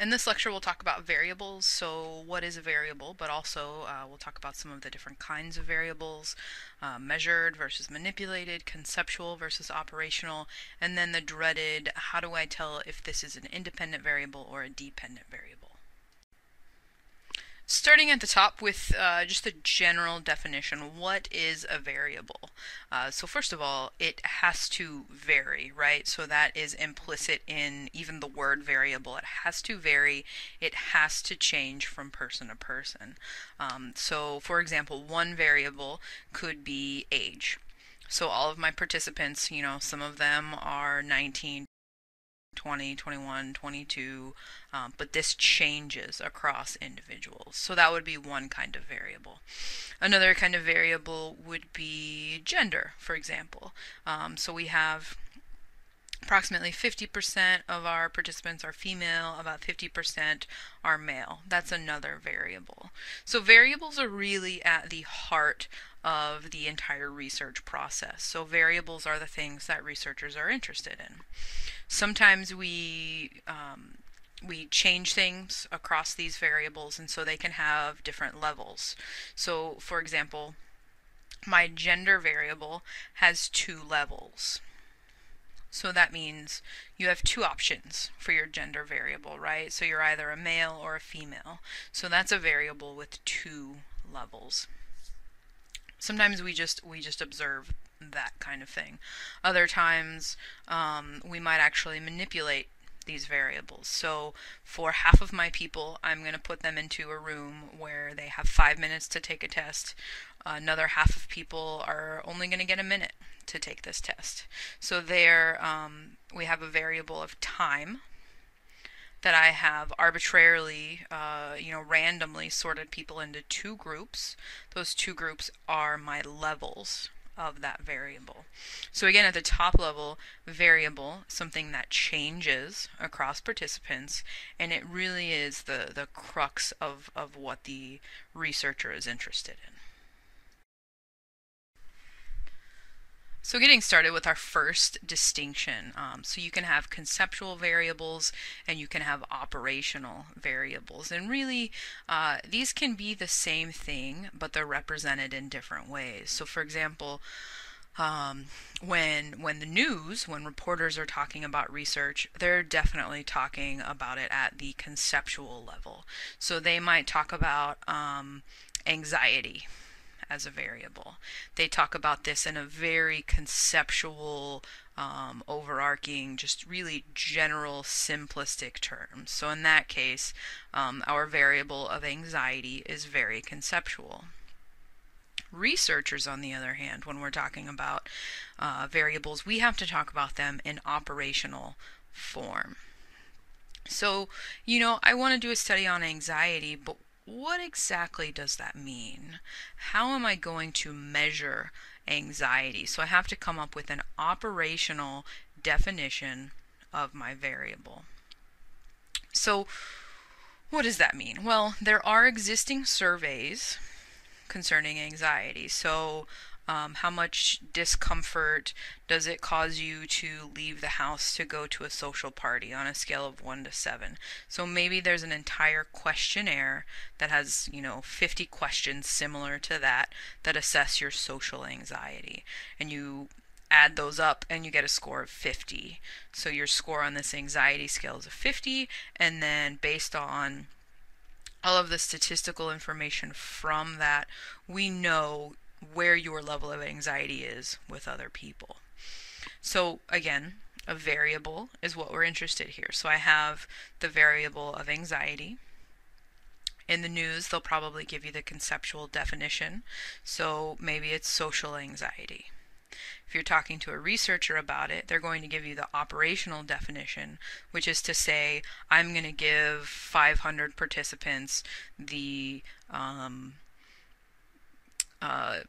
In this lecture, we'll talk about variables. So, what is a variable? But also, uh, we'll talk about some of the different kinds of variables uh, measured versus manipulated, conceptual versus operational, and then the dreaded how do I tell if this is an independent variable or a dependent variable? Starting at the top with uh, just a general definition, what is a variable? Uh, so first of all, it has to vary, right? So that is implicit in even the word variable. It has to vary. It has to change from person to person. Um, so for example, one variable could be age. So all of my participants, you know, some of them are 19, 20, 21, 22, um, but this changes across individuals. So that would be one kind of variable. Another kind of variable would be gender, for example. Um, so we have approximately 50% of our participants are female, about 50% are male. That's another variable. So variables are really at the heart of the entire research process. So variables are the things that researchers are interested in. Sometimes we um, we change things across these variables and so they can have different levels. So for example, my gender variable has two levels. So that means you have two options for your gender variable, right? So you're either a male or a female. So that's a variable with two levels. Sometimes we just we just observe that kind of thing. Other times um, we might actually manipulate these variables. So for half of my people, I'm going to put them into a room where they have five minutes to take a test. Another half of people are only going to get a minute to take this test. So there, um, we have a variable of time that I have arbitrarily, uh, you know, randomly sorted people into two groups. Those two groups are my levels of that variable. So again, at the top level, variable, something that changes across participants, and it really is the, the crux of, of what the researcher is interested in. So getting started with our first distinction. Um, so you can have conceptual variables and you can have operational variables. And really, uh, these can be the same thing, but they're represented in different ways. So for example, um, when when the news, when reporters are talking about research, they're definitely talking about it at the conceptual level. So they might talk about um, anxiety as a variable. They talk about this in a very conceptual, um, overarching, just really general, simplistic terms. So in that case, um, our variable of anxiety is very conceptual. Researchers, on the other hand, when we're talking about uh, variables, we have to talk about them in operational form. So, you know, I want to do a study on anxiety, but what exactly does that mean? How am I going to measure anxiety? So I have to come up with an operational definition of my variable. So what does that mean? Well, there are existing surveys concerning anxiety. So um, how much discomfort does it cause you to leave the house to go to a social party on a scale of 1 to 7? So maybe there's an entire questionnaire that has, you know, 50 questions similar to that that assess your social anxiety. And you add those up and you get a score of 50. So your score on this anxiety scale is a 50 and then based on all of the statistical information from that, we know where your level of anxiety is with other people. So again, a variable is what we're interested here. So I have the variable of anxiety. In the news, they'll probably give you the conceptual definition. So maybe it's social anxiety. If you're talking to a researcher about it, they're going to give you the operational definition, which is to say, I'm going to give 500 participants the um, uh,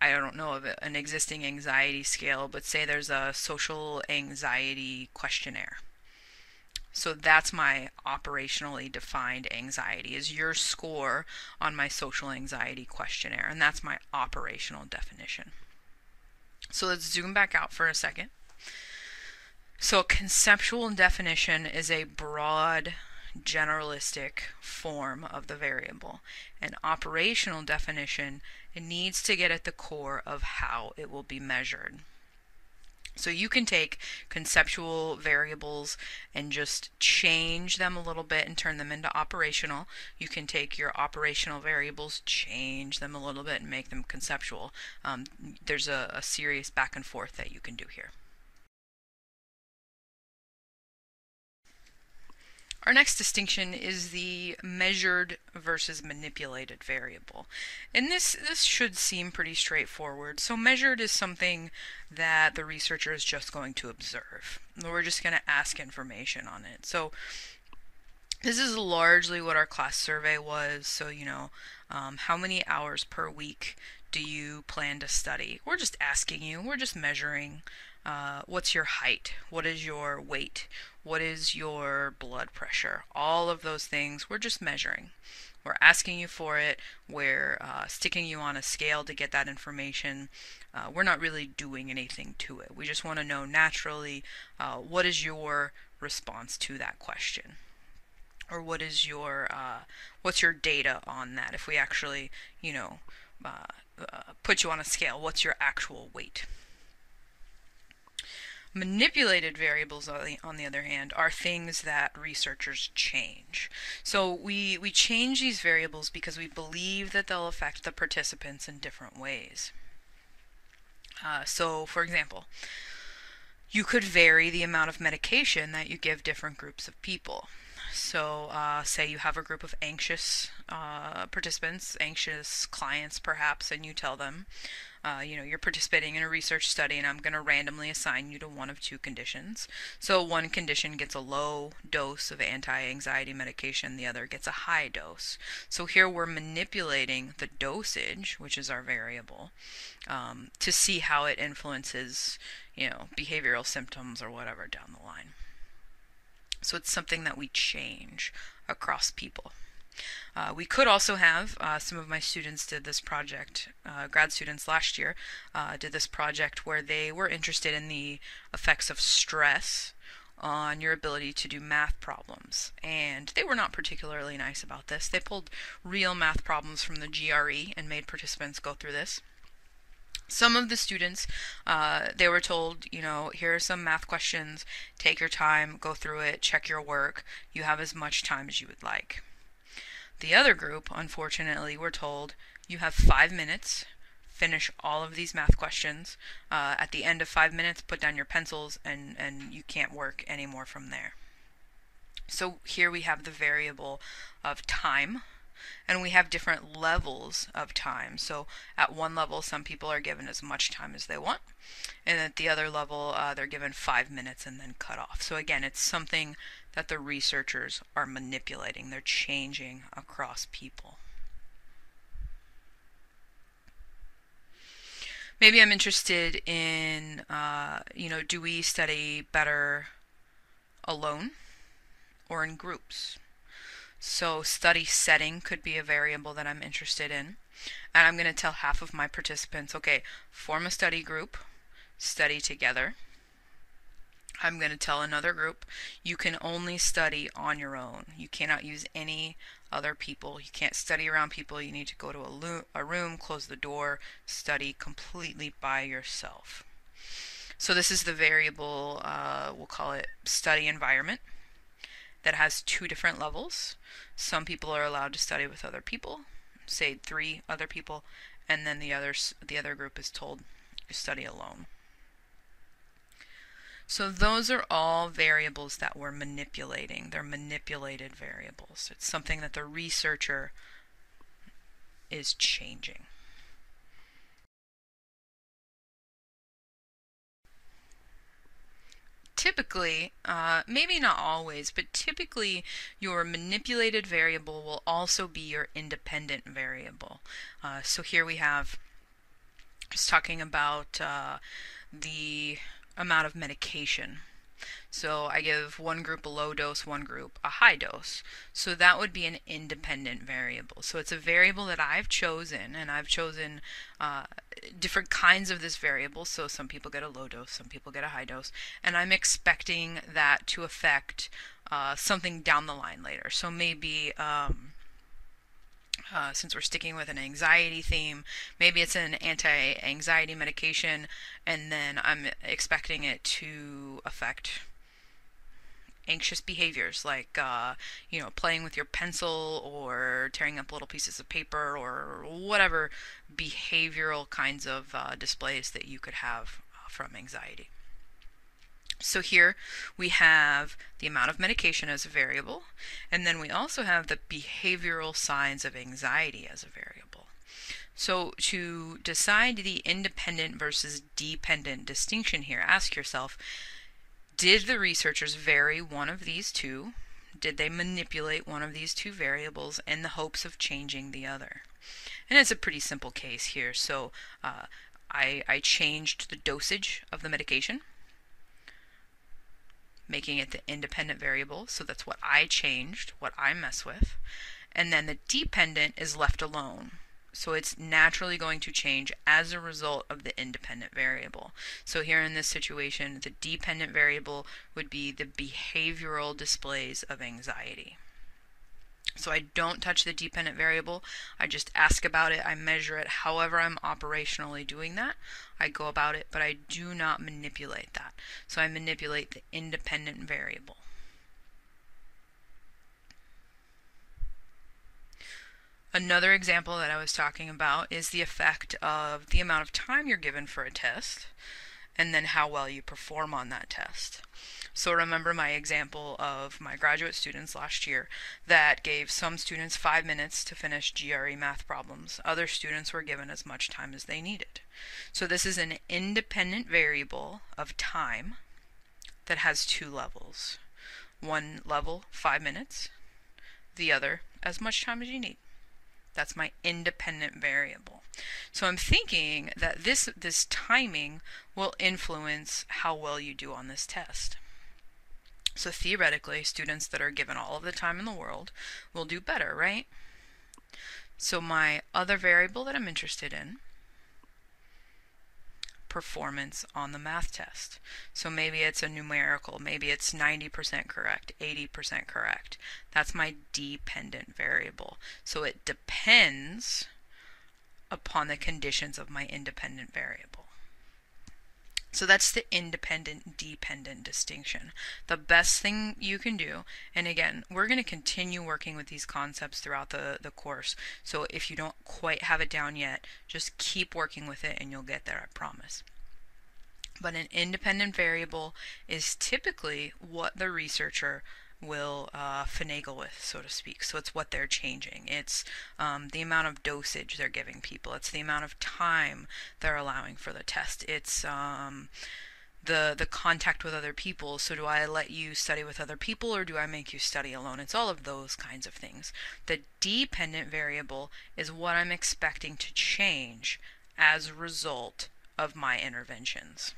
I don't know of an existing anxiety scale, but say there's a social anxiety questionnaire. So that's my operationally defined anxiety is your score on my social anxiety questionnaire and that's my operational definition. So let's zoom back out for a second. So a conceptual definition is a broad generalistic form of the variable. An operational definition needs to get at the core of how it will be measured. So you can take conceptual variables and just change them a little bit and turn them into operational. You can take your operational variables, change them a little bit and make them conceptual. Um, there's a, a serious back and forth that you can do here. Our next distinction is the measured versus manipulated variable. And this, this should seem pretty straightforward. So measured is something that the researcher is just going to observe. We're just going to ask information on it. So this is largely what our class survey was. So, you know, um, how many hours per week do you plan to study? We're just asking you, we're just measuring uh, what's your height? What is your weight? What is your blood pressure? All of those things we're just measuring. We're asking you for it. We're uh, sticking you on a scale to get that information. Uh, we're not really doing anything to it. We just want to know naturally uh, what is your response to that question, or what is your uh, what's your data on that. If we actually, you know, uh, put you on a scale, what's your actual weight? Manipulated variables, on the, on the other hand, are things that researchers change. So we, we change these variables because we believe that they'll affect the participants in different ways. Uh, so, for example, you could vary the amount of medication that you give different groups of people. So, uh, say you have a group of anxious uh, participants, anxious clients perhaps, and you tell them, uh, you know, you're participating in a research study and I'm going to randomly assign you to one of two conditions. So one condition gets a low dose of anti-anxiety medication, the other gets a high dose. So here we're manipulating the dosage, which is our variable, um, to see how it influences, you know, behavioral symptoms or whatever down the line. So it's something that we change across people. Uh, we could also have, uh, some of my students did this project, uh, grad students last year uh, did this project where they were interested in the effects of stress on your ability to do math problems. And they were not particularly nice about this. They pulled real math problems from the GRE and made participants go through this. Some of the students, uh, they were told, you know, here are some math questions, take your time, go through it, check your work. You have as much time as you would like. The other group, unfortunately, were told you have five minutes, finish all of these math questions. Uh, at the end of five minutes, put down your pencils, and, and you can't work anymore from there. So here we have the variable of time, and we have different levels of time. So at one level, some people are given as much time as they want, and at the other level, uh, they're given five minutes and then cut off. So again, it's something that the researchers are manipulating. They're changing across people. Maybe I'm interested in, uh, you know, do we study better alone or in groups? So study setting could be a variable that I'm interested in. And I'm going to tell half of my participants, okay, form a study group, study together. I'm going to tell another group, you can only study on your own. You cannot use any other people. You can't study around people. You need to go to a, lo- a room, close the door, study completely by yourself. So this is the variable, uh, we'll call it study environment, that has two different levels. Some people are allowed to study with other people, say three other people, and then the others, the other group is told to study alone. So those are all variables that we're manipulating. They're manipulated variables. It's something that the researcher is changing. Typically, uh, maybe not always, but typically your manipulated variable will also be your independent variable. Uh, so here we have just talking about uh, the amount of medication. So I give one group a low dose, one group a high dose. So that would be an independent variable. So it's a variable that I've chosen, and I've chosen uh, different kinds of this variable. So some people get a low dose, some people get a high dose, and I'm expecting that to affect uh, something down the line later. So maybe. Um, uh, since we're sticking with an anxiety theme, maybe it's an anti anxiety medication, and then I'm expecting it to affect anxious behaviors like uh, you know playing with your pencil or tearing up little pieces of paper or whatever behavioral kinds of uh, displays that you could have uh, from anxiety. So here we have the amount of medication as a variable, and then we also have the behavioral signs of anxiety as a variable. So to decide the independent versus dependent distinction here, ask yourself, did the researchers vary one of these two? Did they manipulate one of these two variables in the hopes of changing the other? And it's a pretty simple case here. So uh, I, I changed the dosage of the medication making it the independent variable. So that's what I changed, what I mess with. And then the dependent is left alone. So it's naturally going to change as a result of the independent variable. So here in this situation, the dependent variable would be the behavioral displays of anxiety. So I don't touch the dependent variable. I just ask about it. I measure it however I'm operationally doing that. I go about it, but I do not manipulate that. So I manipulate the independent variable. Another example that I was talking about is the effect of the amount of time you're given for a test and then how well you perform on that test. So remember my example of my graduate students last year that gave some students five minutes to finish GRE math problems. Other students were given as much time as they needed. So this is an independent variable of time that has two levels. One level, five minutes. The other, as much time as you need. That's my independent variable. So I'm thinking that this, this timing will influence how well you do on this test. So theoretically, students that are given all of the time in the world will do better, right? So my other variable that I'm interested in, performance on the math test. So maybe it's a numerical, maybe it's 90% correct, 80% correct. That's my dependent variable. So it depends upon the conditions of my independent variable. So that's the independent dependent distinction. The best thing you can do, and again, we're going to continue working with these concepts throughout the, the course. So if you don't quite have it down yet, just keep working with it and you'll get there, I promise. But an independent variable is typically what the researcher will uh, finagle with, so to speak. So it's what they're changing. It's um, the amount of dosage they're giving people. It's the amount of time they're allowing for the test. It's um, the the contact with other people. So do I let you study with other people or do I make you study alone? It's all of those kinds of things. The dependent variable is what I'm expecting to change as a result of my interventions.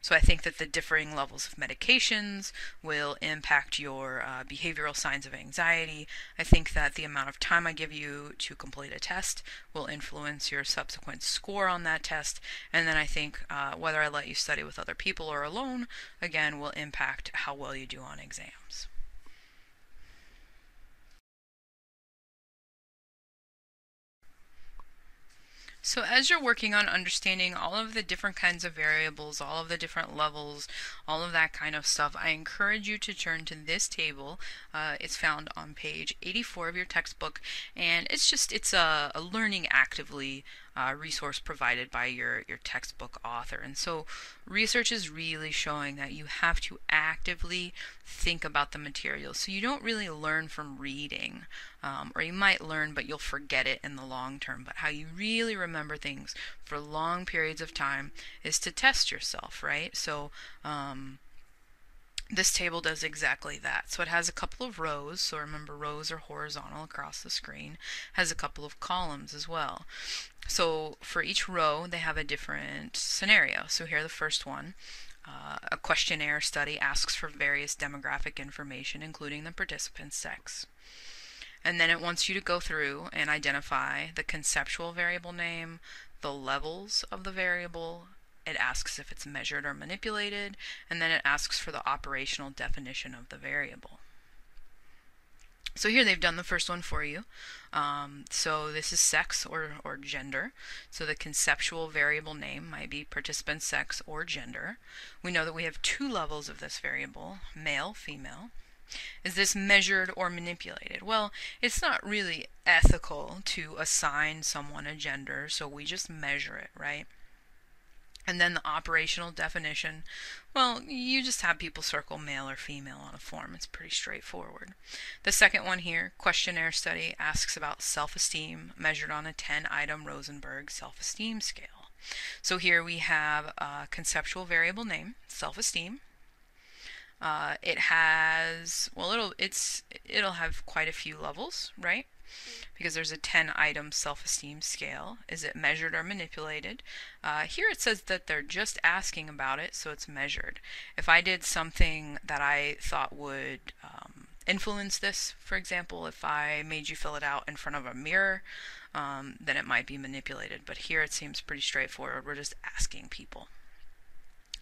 So I think that the differing levels of medications will impact your uh, behavioral signs of anxiety. I think that the amount of time I give you to complete a test will influence your subsequent score on that test. And then I think uh, whether I let you study with other people or alone, again, will impact how well you do on exams. So as you're working on understanding all of the different kinds of variables, all of the different levels, all of that kind of stuff, I encourage you to turn to this table. Uh, it's found on page 84 of your textbook, and it's just, it's a, a learning actively uh, resource provided by your, your textbook author. And so research is really showing that you have to actively think about the material. So you don't really learn from reading, um, or you might learn, but you'll forget it in the long term. But how you really remember things for long periods of time is to test yourself, right? So, um, this table does exactly that. So it has a couple of rows, so remember rows are horizontal across the screen, has a couple of columns as well. So for each row, they have a different scenario. So here the first one, Uh, a questionnaire study asks for various demographic information, including the participant's sex. And then it wants you to go through and identify the conceptual variable name, the levels of the variable, it asks if it's measured or manipulated, and then it asks for the operational definition of the variable. So here they've done the first one for you. Um, so this is sex or, or gender. So the conceptual variable name might be participant sex or gender. We know that we have two levels of this variable, male, female. Is this measured or manipulated? Well, it's not really ethical to assign someone a gender, so we just measure it, right? And then the operational definition, well, you just have people circle male or female on a form. It's pretty straightforward. The second one here, questionnaire study, asks about self esteem measured on a 10 item Rosenberg self esteem scale. So here we have a conceptual variable name, self esteem. Uh, it has well, it'll it's it'll have quite a few levels, right? Because there's a 10 item self esteem scale. Is it measured or manipulated? Uh, here it says that they're just asking about it, so it's measured. If I did something that I thought would um, influence this, for example, if I made you fill it out in front of a mirror, um, then it might be manipulated. But here it seems pretty straightforward. We're just asking people.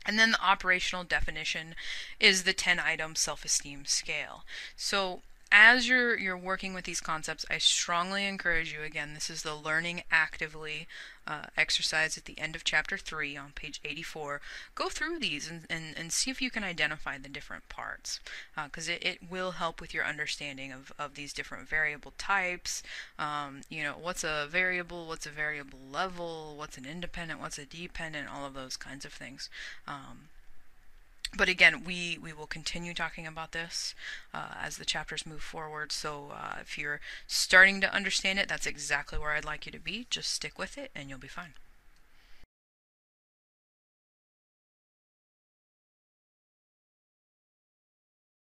And then the operational definition is the 10 item self esteem scale. So as you're you're working with these concepts, I strongly encourage you again. This is the learning actively uh, exercise at the end of chapter three on page 84. Go through these and, and, and see if you can identify the different parts, because uh, it, it will help with your understanding of, of these different variable types. Um, you know, what's a variable, what's a variable level, what's an independent, what's a dependent, all of those kinds of things. Um, but again, we, we will continue talking about this uh, as the chapters move forward. So uh, if you're starting to understand it, that's exactly where I'd like you to be. Just stick with it and you'll be fine.